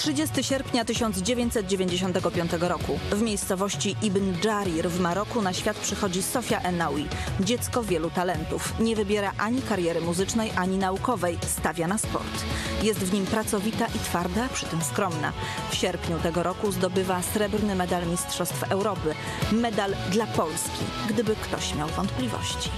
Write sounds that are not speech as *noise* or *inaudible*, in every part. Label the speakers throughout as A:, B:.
A: 30 sierpnia 1995 roku. W miejscowości Ibn Jarir w Maroku na świat przychodzi Sofia Enawi. Dziecko wielu talentów. Nie wybiera ani kariery muzycznej, ani naukowej. Stawia na sport. Jest w nim pracowita i twarda, przy tym skromna. W sierpniu tego roku zdobywa srebrny medal Mistrzostw Europy. Medal dla Polski, gdyby ktoś miał wątpliwości.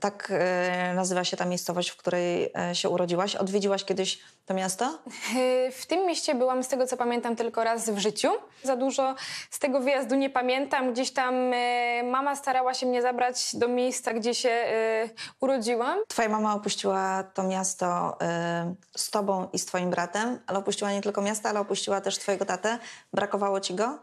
A: Tak e, nazywa się ta miejscowość, w której e, się urodziłaś. Odwiedziłaś kiedyś to miasto?
B: Y, W tym mieście byłam, z tego co pamiętam, tylko raz w życiu. Za dużo z tego wyjazdu nie pamiętam. Gdzieś tam mama starała się mnie zabrać do miejsca, gdzie się urodziłam.
A: Twoja mama opuściła to miasto e, z tobą i z twoim bratem, ale opuściła nie tylko miasto, ale opuściła też twojego tatę. Brakowało ci go?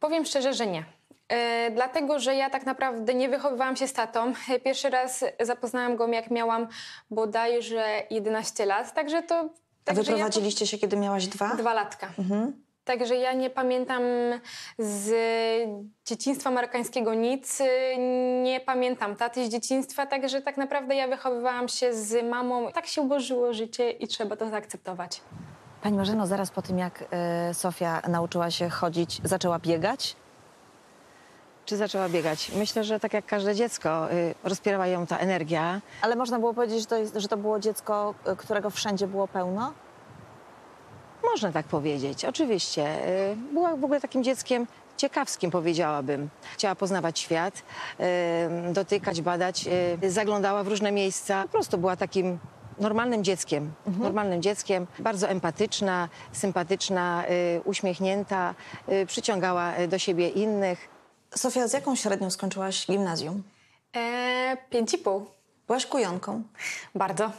B: Powiem szczerze, że nie. E, dlatego, że ja tak naprawdę nie wychowywałam się z tatą. E, Pierwszy raz zapoznałam go, jak miałam bodajże 11 lat, także to...
A: A
B: także
A: wyprowadziliście się, kiedy miałaś dwa?
B: Ja, dwa latka. Także ja nie pamiętam z dzieciństwa marokańskiego nic, nie pamiętam taty z dzieciństwa, także tak naprawdę ja wychowywałam się z mamą. Tak się ułożyło życie i trzeba to zaakceptować.
A: Pani Marzeno, zaraz po tym, jak e, Sofia nauczyła się chodzić, zaczęła biegać.
C: Czy zaczęła biegać? Myślę, że tak jak każde dziecko, y, rozpierała ją ta energia.
A: Ale można było powiedzieć, że to, jest, że to było dziecko, e, którego wszędzie było pełno?
C: Można tak powiedzieć, oczywiście. Y, Była w ogóle takim dzieckiem ciekawskim, powiedziałabym. Chciała poznawać świat, y, dotykać, badać, y, zaglądała w różne miejsca. Po prostu była takim normalnym dzieckiem. Normalnym dzieckiem, bardzo empatyczna, sympatyczna, y, uśmiechnięta, y, przyciągała y, do siebie innych.
A: Sofia, z jaką średnią skończyłaś gimnazjum?
B: Eee, pięć i pół.
A: Byłaś kujonką.
B: Bardzo.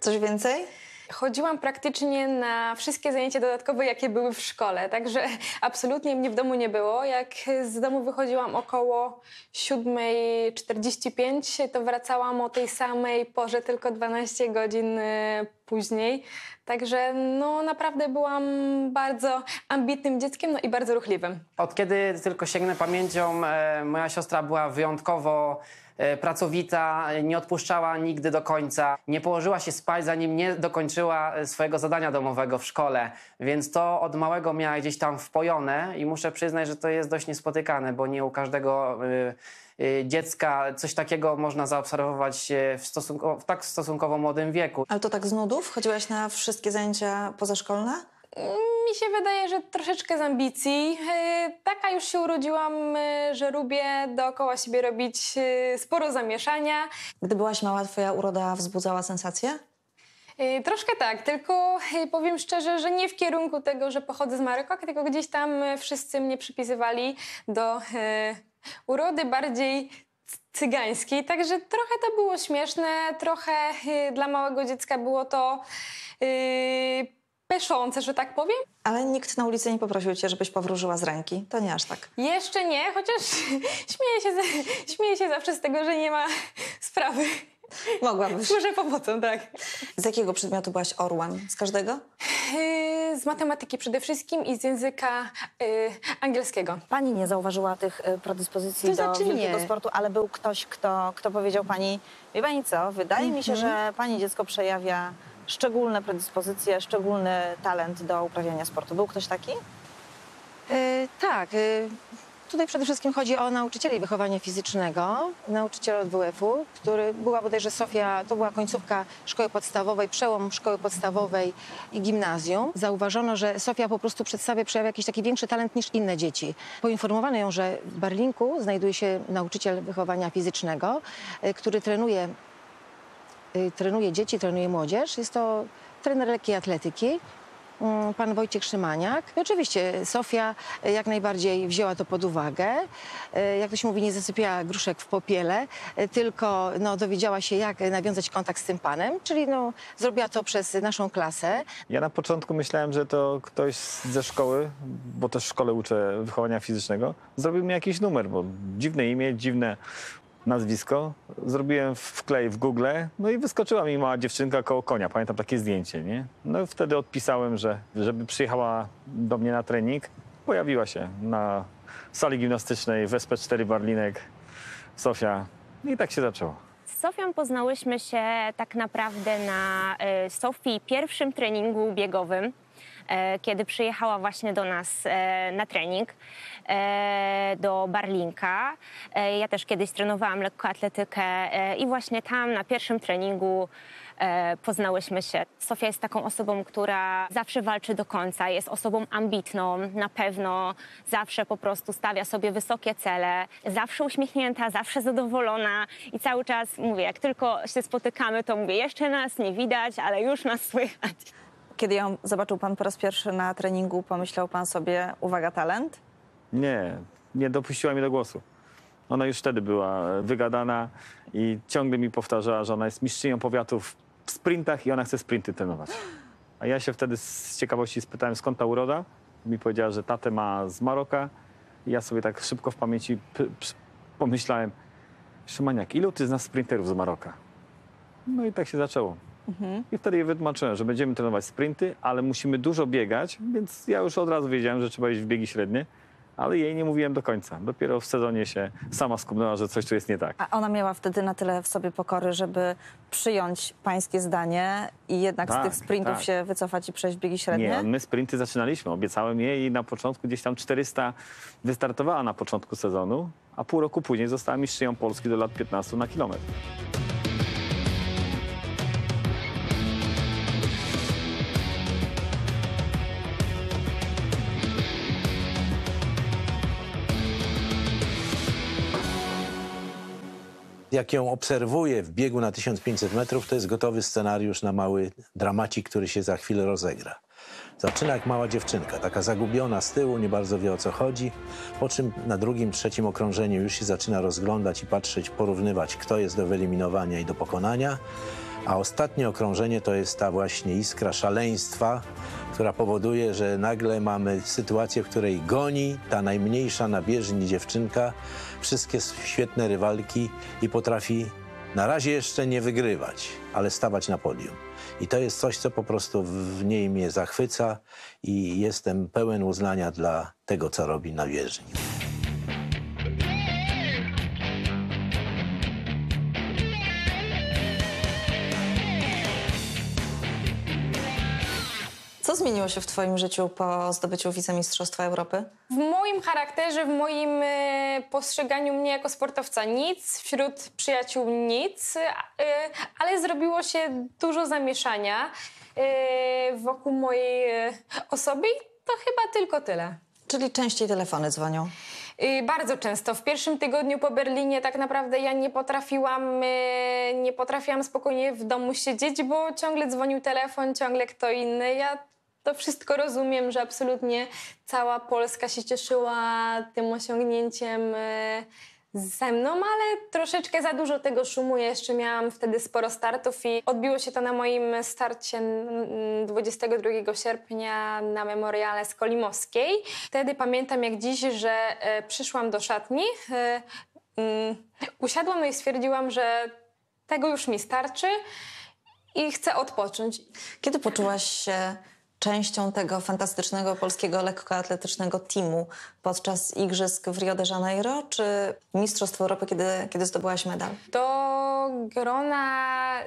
A: Coś więcej?
B: Chodziłam praktycznie na wszystkie zajęcia dodatkowe, jakie były w szkole, także absolutnie mnie w domu nie było. Jak z domu wychodziłam około 7.45, to wracałam o tej samej porze, tylko 12 godzin e, później. Także no naprawdę byłam bardzo ambitnym dzieckiem no i bardzo ruchliwym.
D: Od kiedy tylko sięgnę pamięcią, e, moja siostra była wyjątkowo pracowita, e, nie odpuszczała nigdy do końca, nie położyła się spać, zanim nie dokończyła e, swojego zadania domowego w szkole, więc to od małego miała gdzieś tam wpojone i muszę przyznać, że to jest dość niespotykane, bo nie u każdego e, e, dziecka coś takiego można zaobserwować e, w, stosunkowo, w tak stosunkowo młodym wieku.
A: Ale to tak z nudów? Chodziłaś na wszystkie zajęcia pozaszkolne?
B: Mi się wydaje, że troszeczkę z ambicji. E, Taka już się urodziłam, e, że lubię dookoła siebie robić e, sporo zamieszania.
A: Gdy byłaś mała, twoja uroda wzbudzała sensację?
B: Troszkę tak, tylko powiem szczerze, że nie w kierunku tego, że pochodzę z Maroka, tylko gdzieś tam wszyscy mnie przypisywali do urody bardziej cygańskiej, także trochę to było śmieszne, trochę dla małego dziecka było to peszące, że tak powiem.
A: Ale nikt na ulicy nie poprosił cię, żebyś powróżyła z ręki. To nie aż tak.
B: Jeszcze nie, chociaż *laughs* śmieję się, za, śmieję się zawsze z tego, że nie ma sprawy.
A: Mogłabyś.
B: Służę pomocą, tak.
A: Z jakiego przedmiotu byłaś orłem? Z każdego?
B: Yy, Z matematyki przede wszystkim i z języka yy, angielskiego.
A: Pani nie zauważyła tych e, predyspozycji
C: To
A: do
C: znaczy
A: wielkiego
C: nie.
A: sportu, ale był ktoś, kto, kto powiedział pani, wie pani co, wydaje mi się, że pani dziecko przejawia szczególne predyspozycje, szczególny talent do uprawiania sportu. Był ktoś taki?
C: E, tak. e, Tutaj przede wszystkim chodzi o nauczycieli wychowania fizycznego, nauczyciela od WF-u, który była bodajże Sofia, to była końcówka szkoły podstawowej, przełom szkoły podstawowej i gimnazjum. Zauważono, że Sofia po prostu przed sobie przejawia jakiś taki większy talent niż inne dzieci. Poinformowano ją, że w Barlinku znajduje się nauczyciel wychowania fizycznego, e, który trenuje, trenuje dzieci, trenuje młodzież. Jest to trener lekkiej atletyki. mm, pan Wojciech Szymaniak. I oczywiście Sofia e, jak najbardziej wzięła to pod uwagę. E, Jak to się mówi, nie zasypiała gruszek w popiele, tylko no, dowiedziała się, jak nawiązać kontakt z tym panem, czyli no, zrobiła to przez naszą klasę.
E: Ja na początku myślałem, że to ktoś ze szkoły, bo też w szkole uczę wychowania fizycznego, zrobił mi jakiś numer, bo dziwne imię, dziwne nazwisko. Zrobiłem wklej w Google, no i wyskoczyła mi mała dziewczynka koło konia. Pamiętam takie zdjęcie, nie? No wtedy odpisałem, że żeby przyjechała do mnie na trening. Pojawiła się na sali gimnastycznej w SP4 Barlinek Sofia. I tak się zaczęło.
F: Z Sofią poznałyśmy się tak naprawdę na e, Sofii pierwszym treningu biegowym, kiedy przyjechała właśnie do nas e, na trening e, do Barlinka. E, Ja też kiedyś trenowałam lekkoatletykę e, i właśnie tam na pierwszym treningu e, poznałyśmy się. Sofia jest taką osobą, która zawsze walczy do końca, jest osobą ambitną, na pewno zawsze po prostu stawia sobie wysokie cele, zawsze uśmiechnięta, zawsze zadowolona i cały czas mówię, jak tylko się spotykamy, to mówię, jeszcze nas nie widać, ale już nas słychać.
A: Kiedy ją zobaczył pan po raz pierwszy na treningu, pomyślał pan sobie, uwaga, talent?
E: Nie, nie dopuściła mnie do głosu. Ona już wtedy była wygadana i ciągle mi powtarzała, że ona jest mistrzynią powiatu w sprintach i ona chce sprinty trenować. A ja się wtedy z ciekawości spytałem, skąd ta uroda. Mi powiedziała, że tatę ma z Maroka. I ja sobie tak szybko w pamięci pomyślałem, Szymaniak, ilu ty znasz sprinterów z Maroka? No i tak się zaczęło. I wtedy jej wytłumaczyłem, że będziemy trenować sprinty, ale musimy dużo biegać, więc ja już od razu wiedziałem, że trzeba iść w biegi średnie, ale jej nie mówiłem do końca. Dopiero w sezonie się sama skumnęła, że coś tu jest nie tak.
A: A ona miała wtedy na tyle w sobie pokory, żeby przyjąć pańskie zdanie i jednak z
E: Tak,
A: tych sprintów
E: tak.
A: się wycofać i przejść w biegi średnie?
E: Nie, my sprinty zaczynaliśmy. Obiecałem jej i na początku gdzieś tam 400 wystartowała na początku sezonu, a pół roku później została mistrzynią Polski do lat 15 na kilometr.
G: Jak ją obserwuję w biegu na 1500 metrów, to jest gotowy scenariusz na mały dramacik, który się za chwilę rozegra. Zaczyna jak mała dziewczynka, taka zagubiona z tyłu, nie bardzo wie o co chodzi, po czym na drugim, trzecim okrążeniu już się zaczyna rozglądać i patrzeć, porównywać, kto jest do wyeliminowania i do pokonania. A ostatnie okrążenie to jest ta właśnie iskra szaleństwa, która powoduje, że nagle mamy sytuację, w której goni ta najmniejsza na bieżni dziewczynka wszystkie świetne rywalki i potrafi na razie jeszcze nie wygrywać, ale stawać na podium. I to jest coś, co po prostu w niej mnie zachwyca i jestem pełen uznania dla tego, co robi na bieżni.
A: Co zmieniło się w twoim życiu po zdobyciu wicemistrzostwa Europy?
B: W moim charakterze, w moim e, postrzeganiu mnie jako sportowca nic, wśród przyjaciół nic, e, ale zrobiło się dużo zamieszania e, wokół mojej osoby i to chyba tylko tyle.
A: Czyli częściej telefony dzwonią.
B: Bardzo często. W pierwszym tygodniu po Berlinie tak naprawdę ja nie potrafiłam, nie potrafiłam spokojnie w domu siedzieć, bo ciągle dzwonił telefon, ciągle kto inny. Ja to wszystko rozumiem, że absolutnie cała Polska się cieszyła tym osiągnięciem y, ze mną, ale troszeczkę za dużo tego szumu. Jeszcze miałam wtedy sporo startów i odbiło się to na moim starcie mm, 22 sierpnia na memoriale Skolimowskiej. Wtedy pamiętam jak dziś, że e, przyszłam do szatni, e, mm, usiadłam i stwierdziłam, że tego już mi starczy i chcę odpocząć.
A: Kiedy poczułaś się częścią tego fantastycznego polskiego lekkoatletycznego teamu podczas Igrzysk w Rio de Janeiro, czy Mistrzostw Europy, kiedy, kiedy zdobyłaś medal?
B: do grona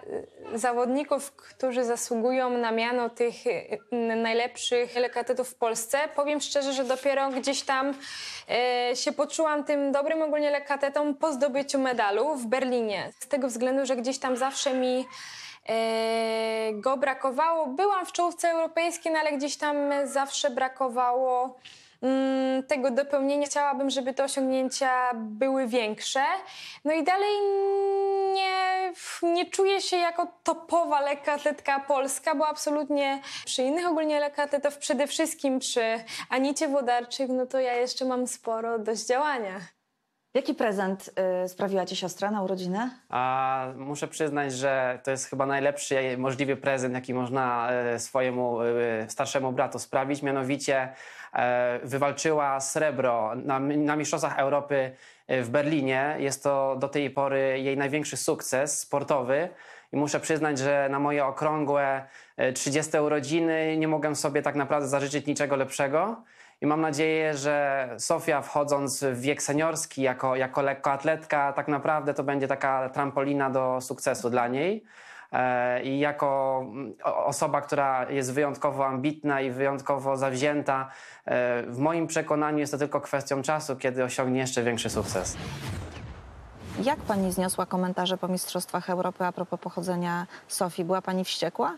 B: y, zawodników, którzy zasługują na miano tych y, najlepszych lekkoatletów w Polsce. Powiem szczerze, że dopiero gdzieś tam e, się poczułam tym dobrym ogólnie lekkoatletą po zdobyciu medalu w Berlinie. Z tego względu, że gdzieś tam zawsze mi go brakowało. Byłam w czołówce europejskiej, no ale gdzieś tam zawsze brakowało mm, tego dopełnienia. Chciałabym, żeby te osiągnięcia były większe. No i dalej nie, nie czuję się jako topowa lekkoatletka polska, bo absolutnie przy innych ogólnie lekkoatletów, przede wszystkim przy Anicie Wodarczyk, no to ja jeszcze mam sporo do zdziałania.
A: Jaki prezent y, sprawiła ci siostra na urodziny?
D: A muszę przyznać, że to jest chyba najlepszy możliwy prezent, jaki można e, swojemu e, starszemu bratu sprawić. Mianowicie e, wywalczyła srebro na, na Mistrzostwach Europy e, w Berlinie. Jest to do tej pory jej największy sukces sportowy. I muszę przyznać, że na moje okrągłe e, 30 urodziny nie mogłem sobie tak naprawdę zażyczyć niczego lepszego. I mam nadzieję, że Sofia wchodząc w wiek seniorski jako, jako lekkoatletka, tak naprawdę to będzie taka trampolina do sukcesu dla niej. E, I jako mm, osoba, która jest wyjątkowo ambitna i wyjątkowo zawzięta, e, w moim przekonaniu jest to tylko kwestią czasu, kiedy osiągnie jeszcze większy sukces.
A: Jak pani zniosła komentarze po Mistrzostwach Europy a propos pochodzenia Sofii? Była pani wściekła?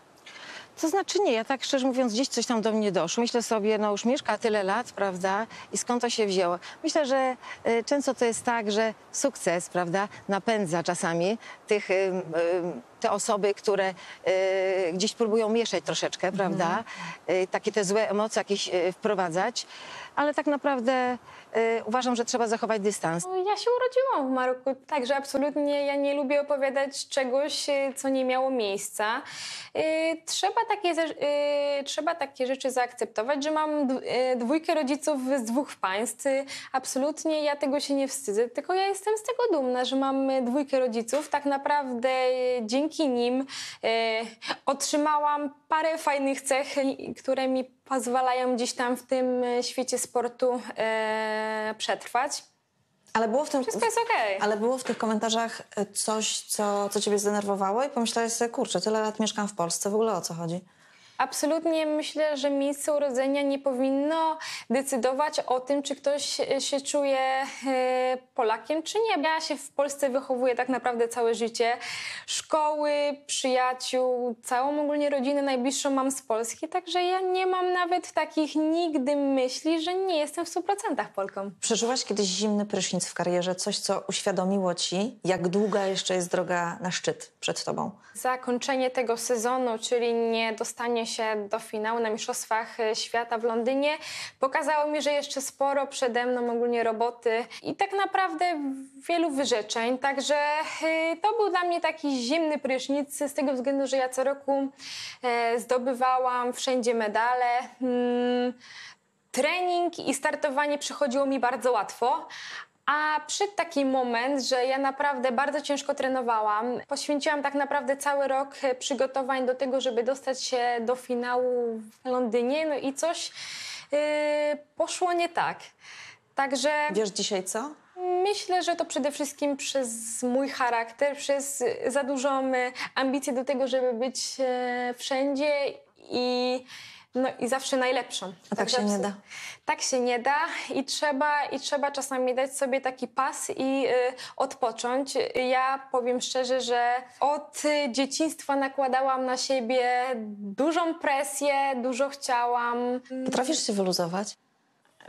C: To znaczy nie, ja tak szczerze mówiąc gdzieś coś tam do mnie doszło. Myślę sobie, no już mieszka tyle lat, prawda, i skąd to się wzięło. Myślę, że y, często to jest tak, że sukces, prawda, napędza czasami tych, te osoby, które y, gdzieś próbują mieszać troszeczkę, prawda, y, takie te złe emocje jakieś y, wprowadzać, ale tak naprawdę uważam, że trzeba zachować dystans.
B: No, Ja się urodziłam w Maroku, także absolutnie ja nie lubię opowiadać czegoś, co nie miało miejsca. Trzeba takie, ze- trzeba takie rzeczy zaakceptować, że mam dwójkę rodziców z dwóch państw. Absolutnie ja tego się nie wstydzę, tylko ja jestem z tego dumna, że mam dwójkę rodziców. Tak naprawdę y, dzięki nim y, otrzymałam parę fajnych cech, y, które mi pozwalają gdzieś tam w tym y, świecie sportu przetrwać.
A: Ale było w tym,
B: Wszystko jest okej.
A: ale było w tych komentarzach coś, co, co ciebie zdenerwowało i pomyślałeś sobie, kurczę, tyle lat mieszkam w Polsce, w ogóle o co chodzi?
B: Absolutnie myślę, że miejsce urodzenia nie powinno decydować o tym, czy ktoś e, się czuje e, Polakiem, czy nie. Ja się w Polsce wychowuję tak naprawdę całe życie. Szkoły, przyjaciół, całą ogólnie rodzinę najbliższą mam z Polski, także ja nie mam nawet takich nigdy myśli, że nie jestem w 100% Polką.
A: Przeżyłaś kiedyś zimny prysznic w karierze, coś, co uświadomiło ci, jak długa jeszcze jest droga na szczyt przed tobą?
B: Zakończenie tego sezonu, czyli nie dostanie się do finału na Mistrzostwach e, Świata w Londynie, pokazało mi, że jeszcze sporo przede mną ogólnie roboty i tak naprawdę wielu wyrzeczeń. Także e, to był dla mnie taki zimny prysznic z tego względu, że ja co roku e, zdobywałam wszędzie medale. Mm, trening i startowanie przychodziło mi bardzo łatwo. A przyszedł taki moment, że ja naprawdę bardzo ciężko trenowałam. Poświęciłam tak naprawdę cały rok e, przygotowań do tego, żeby dostać się do finału w Londynie. No i coś yy, poszło nie tak. Także
A: Wiesz dzisiaj co?
B: myślę, że to przede wszystkim przez mój charakter, przez za dużą e, ambicję do tego, żeby być wszędzie i, no, i zawsze najlepszą.
A: A tak
B: Także
A: się nie
B: abs-
A: da.
B: tak się nie da i trzeba, i trzeba czasami dać sobie taki pas i y, odpocząć. Ja powiem szczerze, że od dzieciństwa nakładałam na siebie dużą presję, dużo chciałam.
A: Potrafisz się wyluzować?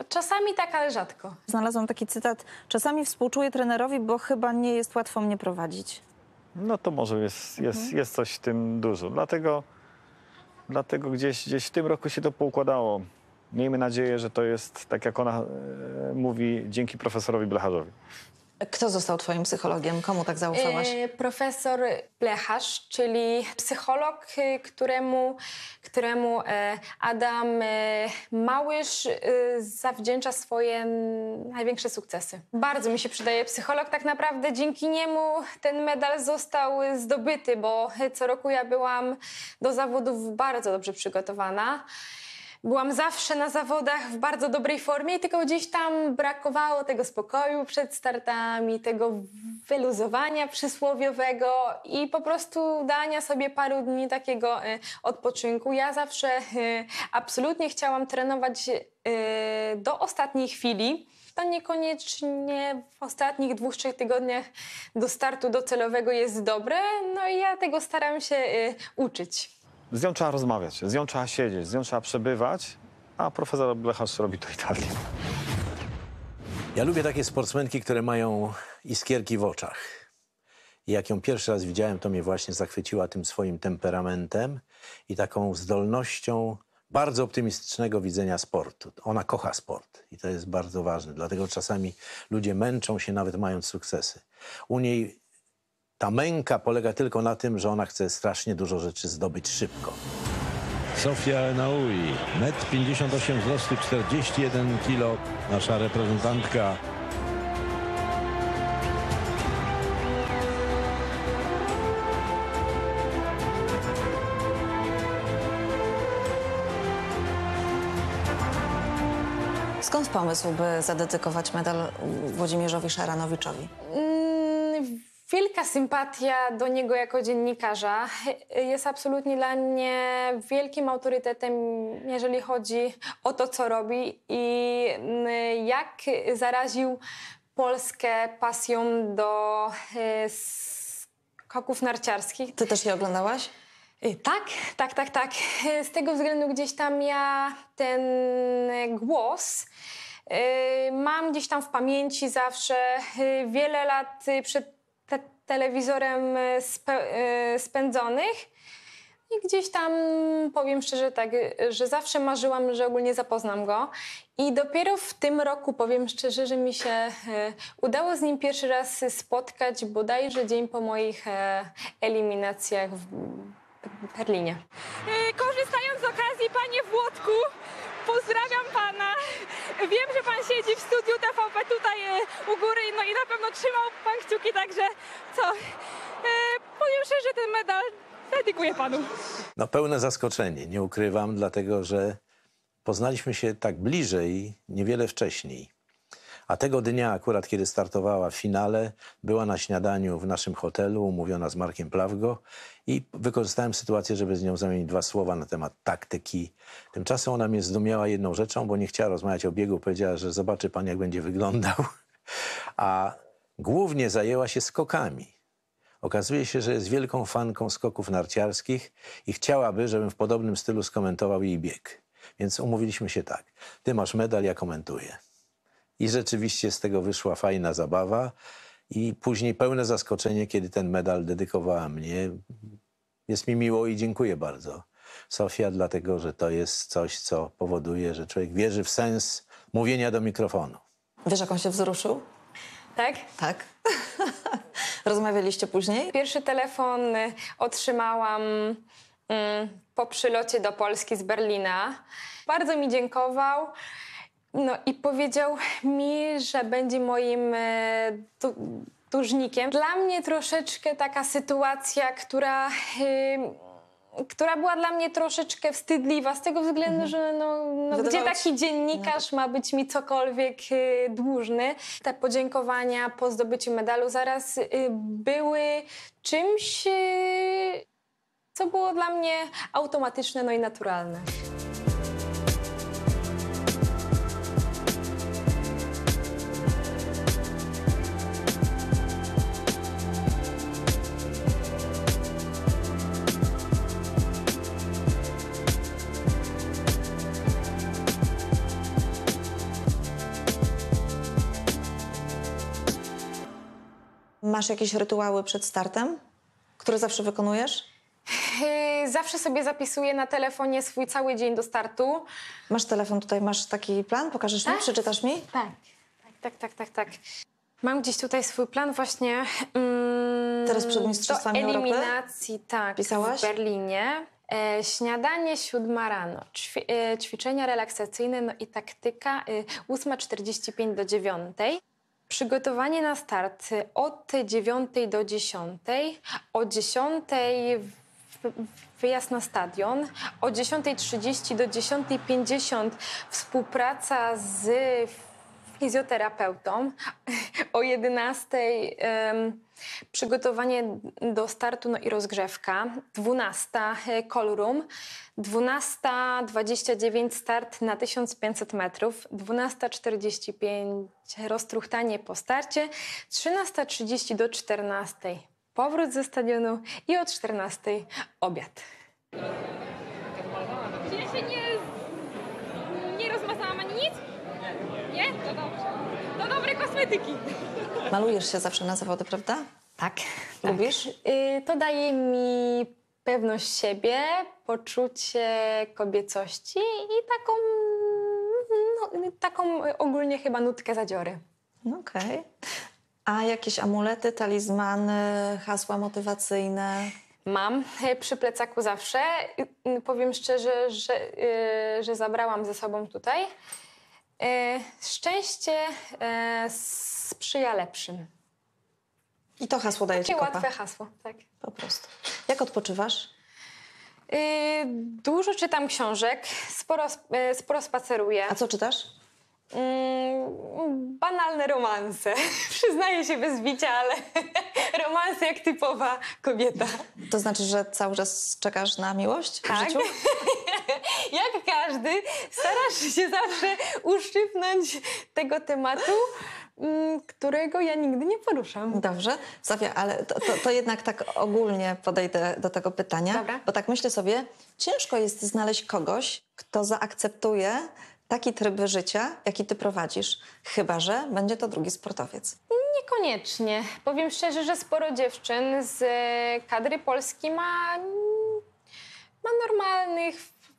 B: Czasami tak, ale rzadko.
A: Znalazłam taki cytat. Czasami współczuję trenerowi, bo chyba nie jest łatwo mnie prowadzić.
E: No to może jest, jest, jest coś w tym dużo. Dlatego, dlatego gdzieś, gdzieś w tym roku się to poukładało. Miejmy nadzieję, że to jest, tak jak ona e, mówi, dzięki profesorowi Blecharzowi.
A: Kto został twoim psychologiem? Komu tak zaufałaś?
B: E, Profesor Blecharz, czyli psycholog, y, któremu, któremu e, Adam e, Małysz e, zawdzięcza swoje największe sukcesy. Bardzo mi się przydaje psycholog. Tak naprawdę dzięki niemu ten medal został zdobyty, bo co roku ja byłam do zawodów bardzo dobrze przygotowana. Byłam zawsze na zawodach w bardzo dobrej formie, tylko gdzieś tam brakowało tego spokoju przed startami, tego wyluzowania przysłowiowego i po prostu dania sobie paru dni takiego e, odpoczynku. Ja zawsze e, absolutnie chciałam trenować e, do ostatniej chwili. To niekoniecznie w ostatnich dwóch, trzech tygodniach do startu docelowego jest dobre, no i ja tego staram się uczyć.
E: Z nią trzeba rozmawiać, z nią trzeba siedzieć, z nią trzeba przebywać, a profesor Blecharz robi to idealnie.
G: Ja lubię takie sportsmenki, które mają iskierki w oczach. Jak ją pierwszy raz widziałem, to mnie właśnie zachwyciła tym swoim temperamentem i taką zdolnością bardzo optymistycznego widzenia sportu. Ona kocha sport i to jest bardzo ważne. Dlatego czasami ludzie męczą się, nawet mając sukcesy. U niej ta męka polega tylko na tym, że ona chce strasznie dużo rzeczy zdobyć szybko.
H: Sofia Enaui, 1,58 m wzrostu, 41 kg. Nasza reprezentantka
A: Skąd pomysł, by zadedykować medal Włodzimierzowi Szaranowiczowi?
B: Mm, Wielka sympatia do niego jako dziennikarza. Jest absolutnie dla mnie wielkim autorytetem, jeżeli chodzi o to, co robi i mm, jak zaraził Polskę pasją do e, skoków narciarskich.
A: Ty też je oglądałaś?
B: Y, Tak, tak, tak, tak. Y, Z tego względu gdzieś tam ja ten głos y, mam gdzieś tam w pamięci zawsze. Y, Wiele lat y, przed te telewizorem spe, y, spędzonych. I gdzieś tam powiem szczerze tak, że zawsze marzyłam, że ogólnie zapoznam go. I dopiero w tym roku powiem szczerze, że mi się y, udało z nim pierwszy raz spotkać, bodajże dzień po moich e, eliminacjach w Berlinie.
I: E, Korzystając z okazji, panie Włodku, pozdrawiam pana. Wiem, że pan siedzi w studiu TVP tutaj e, u góry, no i na pewno trzymał pan kciuki, także medal dedykuję panu.
G: No pełne zaskoczenie, nie ukrywam, dlatego że poznaliśmy się tak bliżej niewiele wcześniej. A tego dnia, akurat kiedy startowała w finale, była na śniadaniu w naszym hotelu, umówiona z Markiem Plawgo i wykorzystałem sytuację, żeby z nią zamienić dwa słowa na temat taktyki. Tymczasem ona mnie zdumiała jedną rzeczą, bo nie chciała rozmawiać o biegu. Powiedziała, że zobaczy pan, jak będzie wyglądał. *laughs* A głównie zajęła się skokami. Okazuje się, że jest wielką fanką skoków narciarskich i chciałaby, żebym w podobnym stylu skomentował jej bieg. Więc umówiliśmy się tak. Ty masz medal, ja komentuję. I rzeczywiście z tego wyszła fajna zabawa i później pełne zaskoczenie, kiedy ten medal dedykowała mnie. Jest mi miło i dziękuję bardzo. Sofia, dlatego że to jest coś, co powoduje, że człowiek wierzy w sens mówienia do mikrofonu.
A: Wiesz, jak on się wzruszył?
B: Tak?
A: Tak. *laughs* Rozmawialiście później?
B: Pierwszy telefon y, otrzymałam mm, po przylocie do Polski z Berlina. Bardzo mi dziękował. No i powiedział mi, że będzie moim du- dłużnikiem. Dla mnie troszeczkę taka sytuacja, która, y, która była dla mnie troszeczkę wstydliwa, z tego względu, że no, no, gdzie taki dziennikarz ma być mi cokolwiek y, dłużny. Te podziękowania po zdobyciu medalu zaraz y, były czymś, y, co było dla mnie automatyczne no i naturalne.
A: Masz jakieś rytuały przed startem, które zawsze wykonujesz?
B: Y, Zawsze sobie zapisuję na telefonie swój cały dzień do startu.
A: Masz telefon tutaj, masz taki plan? Pokażesz mi?
B: Tak.
A: Przeczytasz mi?
B: Tak. Tak, tak, tak, tak. Mam gdzieś tutaj swój plan właśnie. Mm,
A: Teraz przed Mistrzostwami
B: do
A: Europy?
B: eliminacji, tak,
A: Pisałaś?
B: w Berlinie. E, śniadanie siódma rano, ćwi, e, ćwiczenia relaksacyjne no i taktyka e, 8.45 do 9. Przygotowanie na start od 9 do 10. O 10 w- wyjazd na stadion. O 10.30 do 10.50 współpraca z fizjoterapeutą. O 11 em, przygotowanie do startu no i rozgrzewka. 12 e, call room. 12.29 start na 1500 metrów. 12.45 roztruchtanie po starcie. 13.30 do 14 powrót ze stadionu i o 14 obiad.
I: Ja się nie To dobrze. To dobre kosmetyki.
A: Malujesz się zawsze na zawody, prawda?
B: Tak.
A: Lubisz?
B: Y, To daje mi pewność siebie, poczucie kobiecości i taką, no, taką ogólnie chyba nutkę zadziory.
A: Okej. A jakieś amulety, talizmany, hasła motywacyjne?
B: Mam e, przy plecaku zawsze. Y, y, Powiem szczerze, że, y, że zabrałam ze sobą tutaj. E, Szczęście e, sprzyja lepszym.
A: I to hasło daje ci
B: Takie
A: kopa.
B: łatwe hasło, tak.
A: Po prostu. Jak odpoczywasz?
B: Y, Dużo czytam książek, sporo, sp- e, sporo spaceruję.
A: A co czytasz?
B: Mm, banalne romanse. *laughs* Przyznaję się bez bicia, ale *laughs* romanse jak typowa kobieta.
A: To znaczy, że cały czas czekasz na miłość w
B: Tak.
A: życiu? *laughs*
B: Jak każdy, starasz się zawsze uszczypnąć tego tematu, mm, którego ja nigdy nie poruszam.
A: Dobrze. Zofia, ale to, to, to jednak tak ogólnie podejdę do tego pytania.
B: Dobra.
A: Bo tak myślę sobie, ciężko jest znaleźć kogoś, kto zaakceptuje taki tryb życia, jaki ty prowadzisz. Chyba, że będzie to drugi sportowiec.
B: Niekoniecznie. Powiem szczerze, że sporo dziewczyn z e, kadry Polski ma, ma normalnych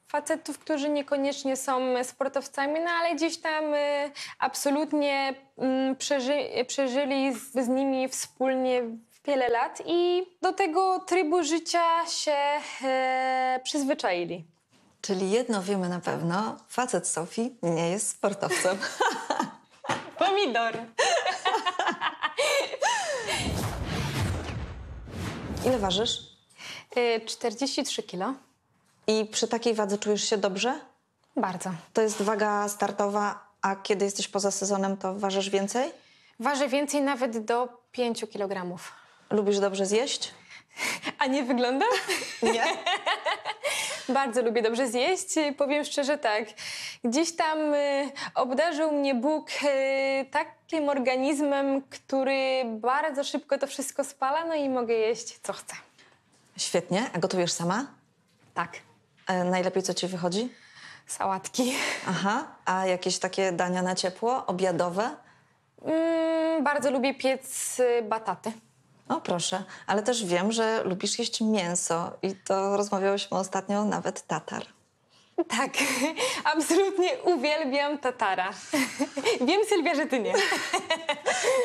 B: facetów, którzy niekoniecznie są sportowcami, no ale gdzieś tam e, absolutnie mm, przeży, przeżyli z, z nimi wspólnie wiele lat i do tego trybu życia się e, przyzwyczaili.
A: Czyli jedno wiemy na pewno, facet Sofii nie jest sportowcem. *laughs*
B: Pomidor. *laughs*
A: Ile ważysz?
B: E, 43 kilo.
A: I przy takiej wadze czujesz się dobrze?
B: Bardzo.
A: To jest waga startowa, a kiedy jesteś poza sezonem, to ważysz więcej?
B: Ważę więcej nawet do 5 kilogramów.
A: Lubisz dobrze zjeść? *laughs*
B: A nie wygląda?
A: Nie.
B: Bardzo lubię dobrze zjeść. Powiem szczerze tak. Gdzieś tam y, obdarzył mnie Bóg y, takim organizmem, który bardzo szybko to wszystko spala, no i mogę jeść co chcę.
A: Świetnie. A gotujesz sama?
B: Tak.
A: E, najlepiej co ci wychodzi?
B: Sałatki.
A: Aha. A jakieś takie dania na ciepło, obiadowe?
B: Mm, bardzo lubię piec y, bataty.
A: O proszę, ale też wiem, że lubisz jeść mięso i to rozmawiałyśmy ostatnio nawet tatar.
B: Tak, *laughs* absolutnie uwielbiam tatara. *laughs* Wiem, Sylwia, że ty nie.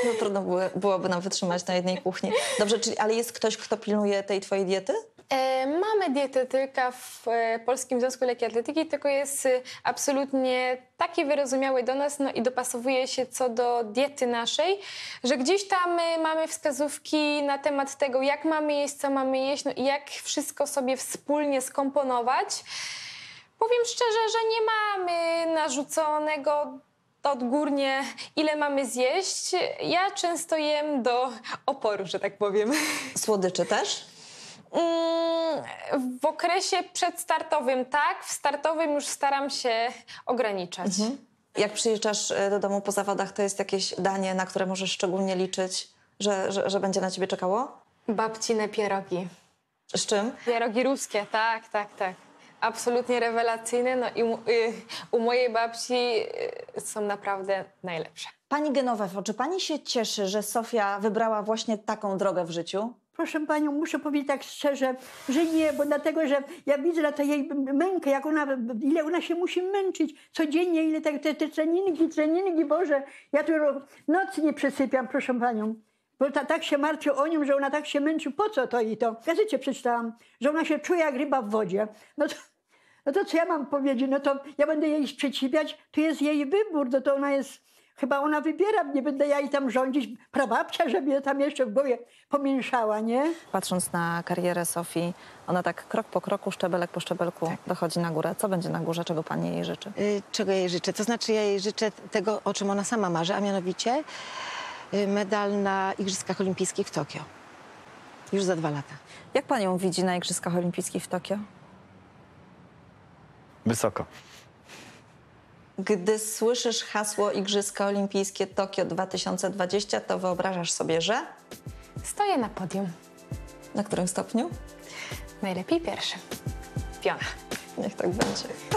A: No, trudno byłoby nam wytrzymać na jednej kuchni. Dobrze, czyli, ale jest ktoś, kto pilnuje tej twojej diety?
B: E, mamy dietetyka w e, Polskim Związku Lekki Atletyki, tylko jest e, absolutnie taki wyrozumiały do nas no i dopasowuje się co do diety naszej, że gdzieś tam mamy wskazówki na temat tego, jak mamy jeść, co mamy jeść no i jak wszystko sobie wspólnie skomponować. Powiem szczerze, że nie mamy narzuconego odgórnie, ile mamy zjeść. Ja często jem do oporu, że tak powiem.
A: Słodyczy też?
B: Mm, w okresie przedstartowym tak, w startowym już staram się ograniczać.
A: Jak przyjeżdżasz e, do domu po zawodach, to jest jakieś danie, na które możesz szczególnie liczyć, że, że, że będzie na ciebie czekało?
B: Babcine pierogi.
A: Z czym?
B: Pierogi ruskie, tak, tak, tak. Absolutnie rewelacyjne. No i u, y, u mojej babci y, są naprawdę najlepsze.
A: Pani Genowefo, czy pani się cieszy, że Sofia wybrała właśnie taką drogę w życiu?
J: Proszę panią, muszę powiedzieć tak szczerze, że nie, bo dlatego, że ja widzę na to jej mękę, jak ona, ile ona się musi męczyć codziennie, ile te, te, te treningi, treningi, Boże, ja tu nocy nie przesypiam, proszę panią. Bo ta, tak się martwię o nią, że ona tak się męczy, po co to i to? W gazecie przeczytałam, że ona się czuje jak ryba w wodzie. No to, no to co ja mam powiedzieć? No to ja będę jej sprzeciwiać, to jest jej wybór, no to ona jest, chyba ona wybiera, nie będę ja jej tam rządzić, prababcia, żeby je tam jeszcze w głowie pomieszała, nie?
A: Patrząc na karierę Sofii, ona tak krok po kroku, szczebelek po szczebelku dochodzi na górę. Co będzie na górze, czego pani jej życzy?
C: Y, Czego jej życzę? To znaczy ja jej życzę tego, o czym ona sama marzy, a mianowicie y, medal na Igrzyskach Olimpijskich w Tokio. Już za dwa lata.
A: Jak panią widzi na Igrzyskach Olimpijskich w Tokio?
E: Wysoko.
A: Gdy słyszysz hasło Igrzyska Olimpijskie Tokio 2020, to wyobrażasz sobie, że
B: Stoję na podium.
A: na którym stopniu?
B: Najlepiej pierwszym. Piona.
A: Niech tak będzie.